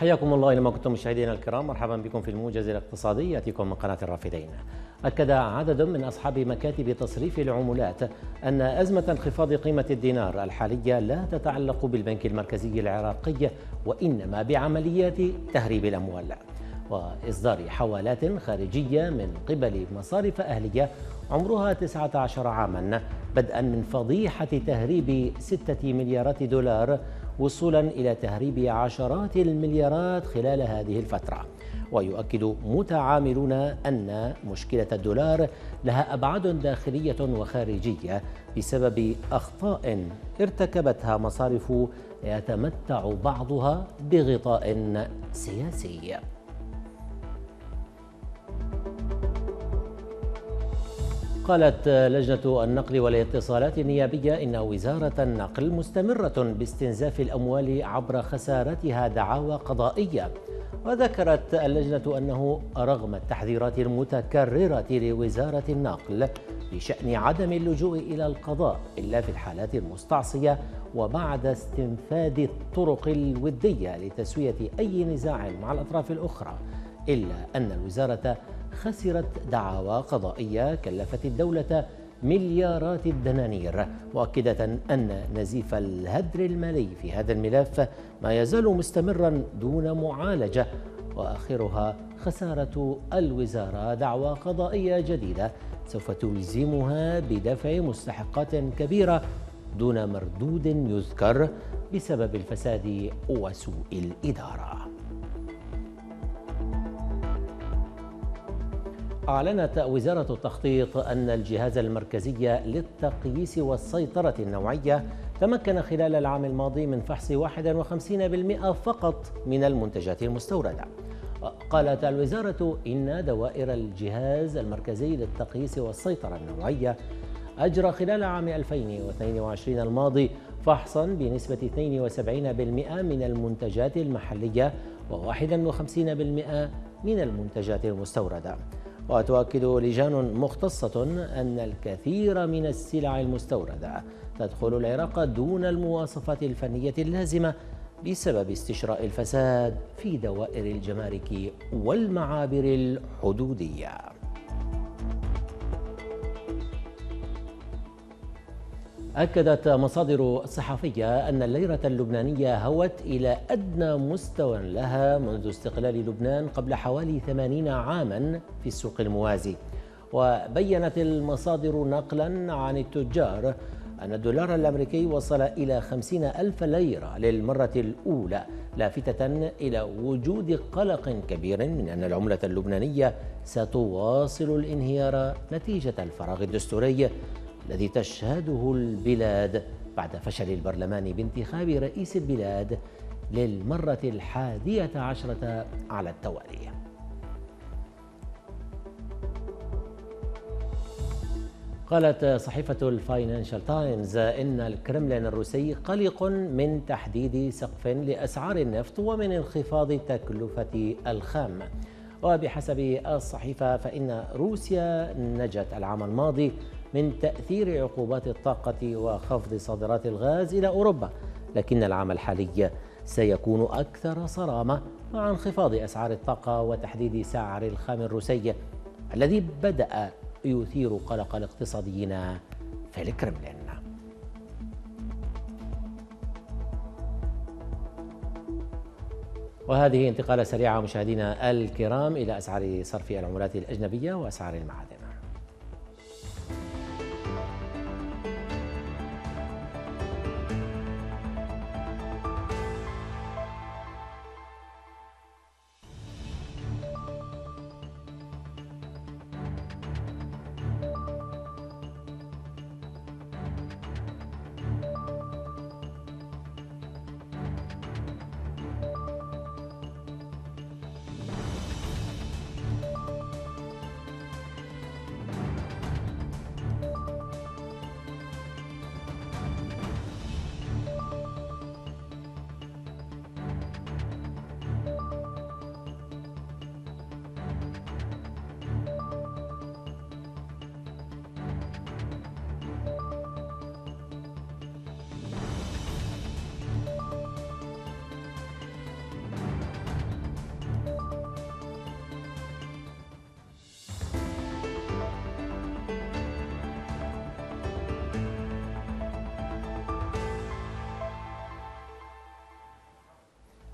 حياكم الله اينما كنتم مشاهدينا الكرام مرحبا بكم في الموجز الاقتصادي يأتيكم من قناة الرافدين. أكد عدد من أصحاب مكاتب تصريف العملات أن أزمة انخفاض قيمة الدينار الحالية لا تتعلق بالبنك المركزي العراقي وإنما بعمليات تهريب الأموال. وإصدار حوالات خارجية من قبل مصارف أهلية عمرها 19 عاما بدءا من فضيحة تهريب 6 مليارات دولار وصولا إلى تهريب عشرات المليارات خلال هذه الفترة. ويؤكد متعاملون أن مشكلة الدولار لها أبعاد داخلية وخارجية بسبب أخطاء ارتكبتها مصارف يتمتع بعضها بغطاء سياسي. قالت لجنة النقل والاتصالات النيابية إن وزارة النقل مستمرة باستنزاف الأموال عبر خسارتها دعاوى قضائية. وذكرت اللجنة أنه رغم التحذيرات المتكررة لوزارة النقل بشأن عدم اللجوء إلى القضاء إلا في الحالات المستعصية وبعد استنفاد الطرق الودية لتسوية أي نزاع مع الأطراف الأخرى إلا أن الوزارة خسرت دعاوى قضائية كلفت الدولة مليارات الدنانير مؤكدة أن نزيف الهدر المالي في هذا الملف ما يزال مستمرا دون معالجة وآخرها خسارة الوزارة دعوى قضائية جديدة سوف تلزمها بدفع مستحقات كبيرة دون مردود يذكر بسبب الفساد وسوء الإدارة. أعلنت وزارة التخطيط أن الجهاز المركزي للتقييس والسيطرة النوعية تمكن خلال العام الماضي من فحص 51% فقط من المنتجات المستوردة. قالت الوزارة إن دوائر الجهاز المركزي للتقييس والسيطرة النوعية أجرى خلال عام 2022 الماضي فحصا بنسبة 72% من المنتجات المحلية و51% من المنتجات المستوردة. وتؤكد لجان مختصة أن الكثير من السلع المستوردة تدخل العراق دون المواصفات الفنية اللازمة بسبب استشراء الفساد في دوائر الجمارك والمعابر الحدودية. أكدت مصادر صحفية أن الليرة اللبنانية هوت إلى أدنى مستوى لها منذ استقلال لبنان قبل حوالي ثمانين عاما في السوق الموازي. وبينت المصادر نقلا عن التجار أن الدولار الأمريكي وصل إلى خمسين ألف ليرة للمرة الأولى لافتة إلى وجود قلق كبير من أن العملة اللبنانية ستواصل الانهيار نتيجة الفراغ الدستوري. الذي تشهده البلاد بعد فشل البرلمان بانتخاب رئيس البلاد للمرة الحادية عشرة على التوالي قالت صحيفة الفاينانشال تايمز إن الكرملين الروسي قلق من تحديد سقف لأسعار النفط ومن انخفاض تكلفة الخام. وبحسب الصحيفة فإن روسيا نجت العام الماضي من تأثير عقوبات الطاقة وخفض صادرات الغاز إلى أوروبا لكن العام الحالي سيكون أكثر صرامة مع انخفاض أسعار الطاقة وتحديد سعر الخام الروسي الذي بدأ يثير قلق الاقتصاديين في الكرملين. وهذه انتقالة سريعة مشاهدينا الكرام إلى أسعار صرف العملات الأجنبية وأسعار المعادن.